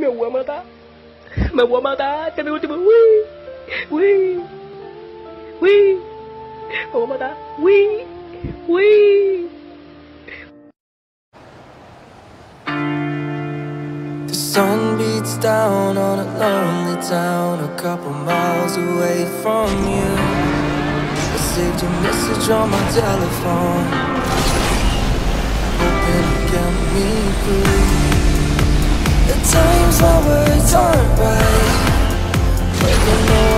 Me voy a matar. Me voy a matar. Este es mi último. Uy. Uy. Uy. Me voy a matar. Uy. Uy. The sun beats down on a lonely town a couple miles away from you. I saved your message on my telephone. Hoping you get me through. The times my words aren't right. But know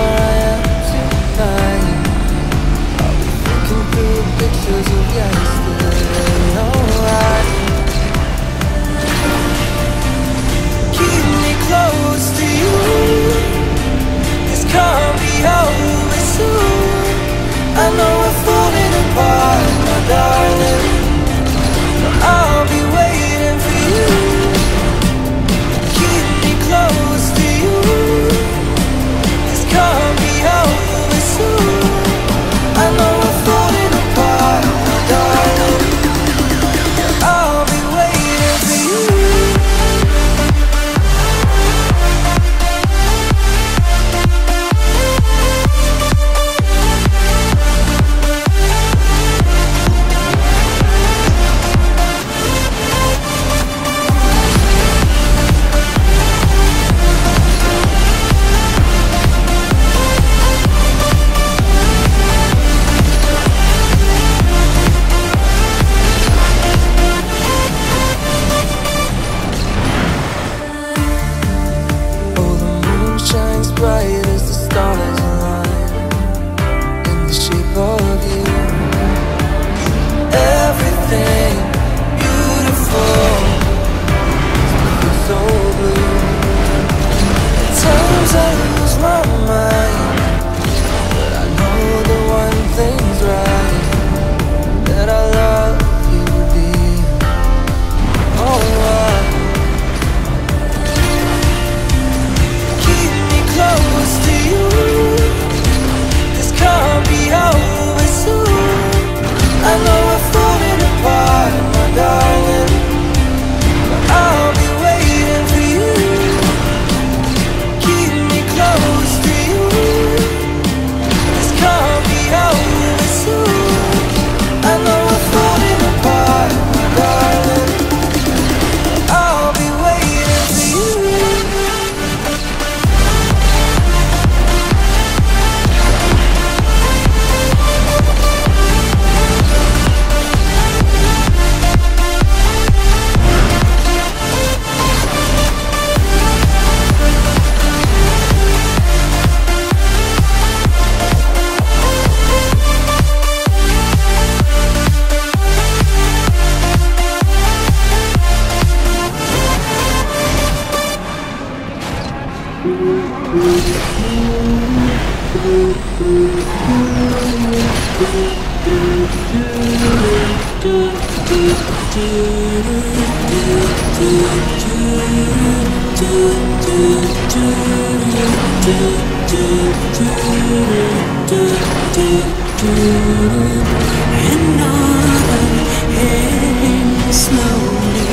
Slowly,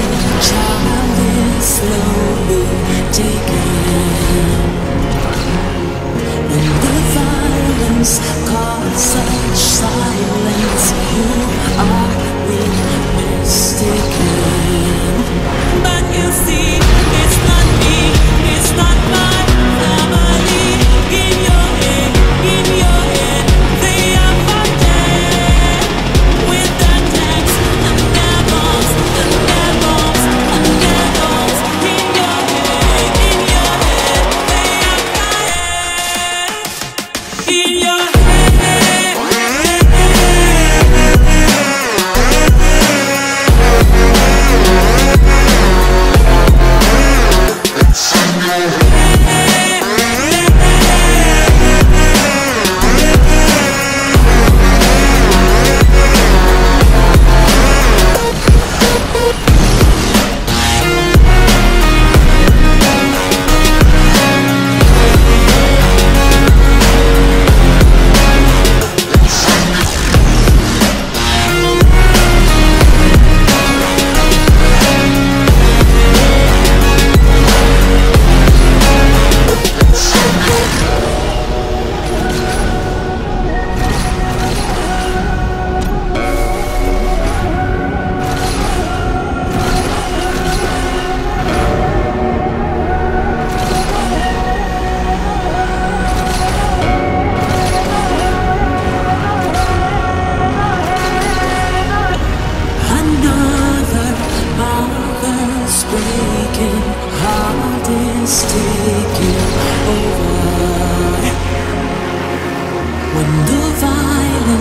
slowly taking dreams cause such silence. You are weak, mistaken But you see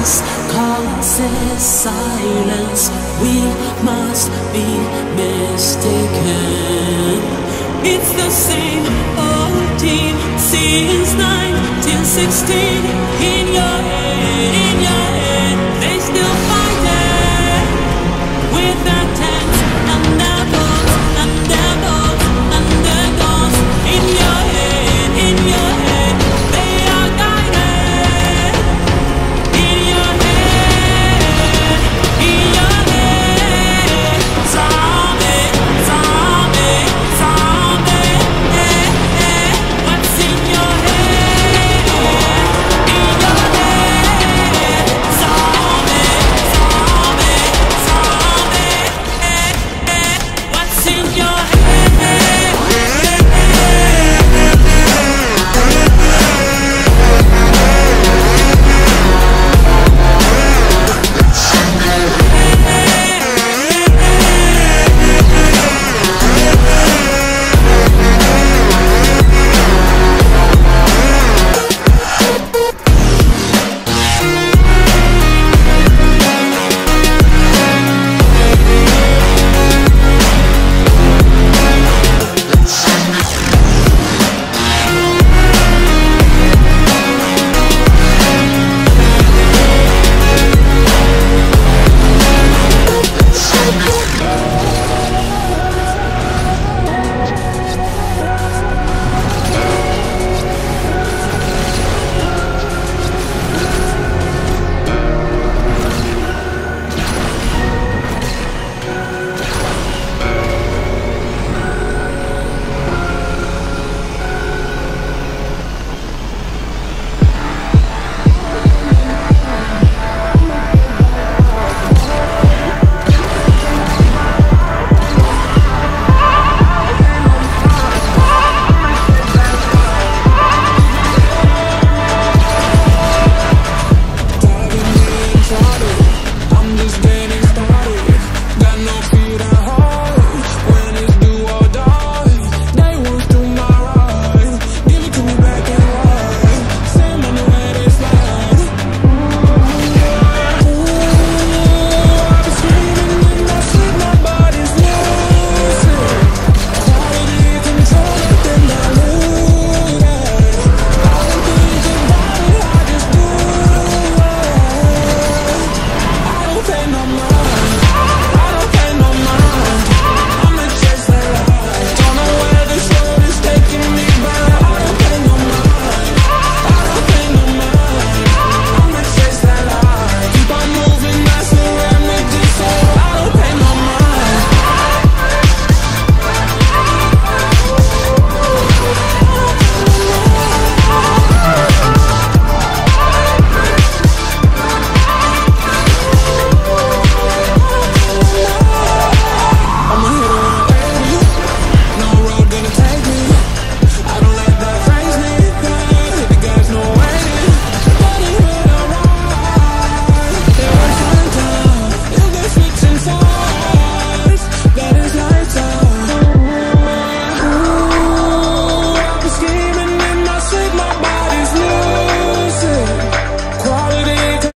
violence causes silence, we must be mistaken. It's the same old team since 1916 in your head.